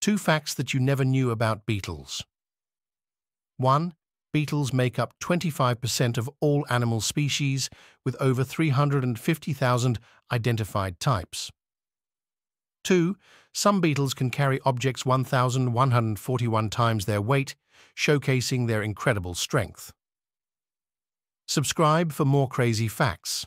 Two facts that you never knew about beetles. 1. Beetles make up 25% of all animal species, with over 350,000 identified types. 2. Some beetles can carry objects 1,141 times their weight, showcasing their incredible strength. Subscribe for more crazy facts.